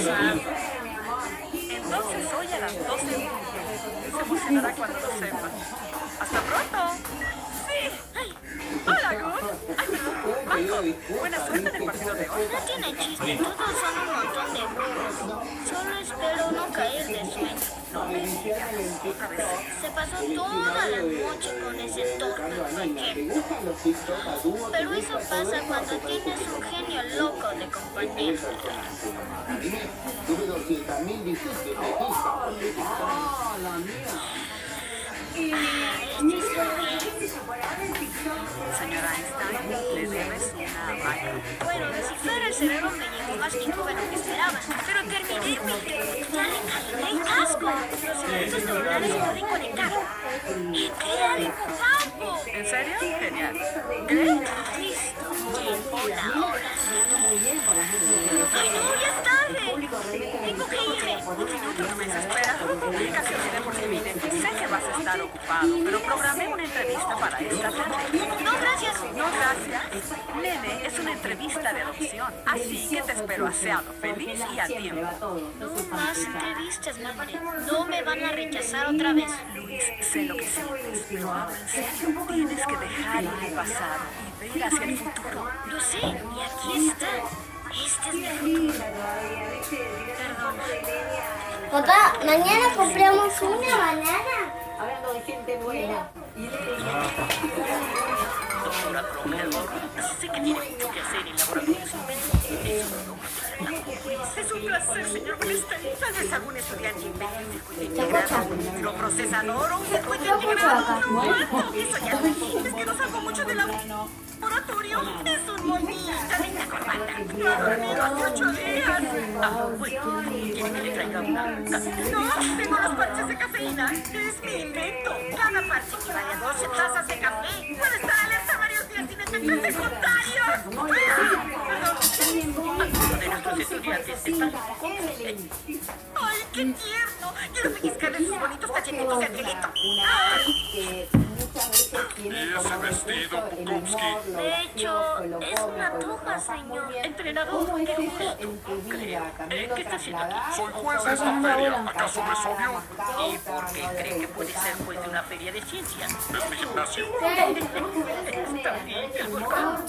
Entonces hoy a las 12 se emocionará cuando lo sepa. ¡Hasta pronto! ¡Sí! Ay. ¡Hola, Gus! ¡Ay, perdón! Marco, buena suerte en el partido de hoy. No tiene chiste, todos son unos Se pasó toda la noche con ese cualquier. Pero eso pasa cuando tienes un genio loco de compañía. Señora Einstein, le debes una vaca. Bueno, descifrar el cerebro me llevó más tiempo de lo que esperaba. Pero terminé mi ¿En serio? Genial. Tengo que irme. Un minuto. Sé que vas a estar ocupado, pero programé una entrevista para esta tarde. No, gracias. No, gracias. Nene es una entrevista de adopción, así que te espero aseado, feliz y a tiempo. No más entrevistas, madre. No me van a rechazar otra vez. Luis, sé lo que sientes, pero ahora en serio, tienes que dejar el pasado y ver hacia el futuro. Lo sé, y aquí está. Este es mi futuro. Perdón. Papá, mañana compramos una banana. Hablando de gente buena. Doctora Cromwell, sé que tiene Es un placer, señor Clistel. Tal vez algún estudiante invente un procesador o un integrado. No, eso ya lo. Es que no salgo mucho del laboratorio. Es un monita de esta corbata. No ha dormido hace ocho días. Ah, bueno, ¿quiere que le traiga una? No, tengo los parches de cafeína. Es mi invento. Cada parche equivale a 12 tazas de café. Puede estar alerta varios días sin efectos secundarios. Estudiantes ¡Ay, qué tierno! Quiero pellizcarle sus bonitos cachetitos de angelito. ¡Ay! ¿Y ese vestido? De hecho, es una tuja, señor. Entrenador, qué. Creo. Eh, ¿Qué está haciendo aquí? Soy juez de esta feria. ¿Acaso me es obvio? ¿Y por qué cree que puede ser juez de una feria de ciencias? Es mi gimnasio. Está bien, el volcán.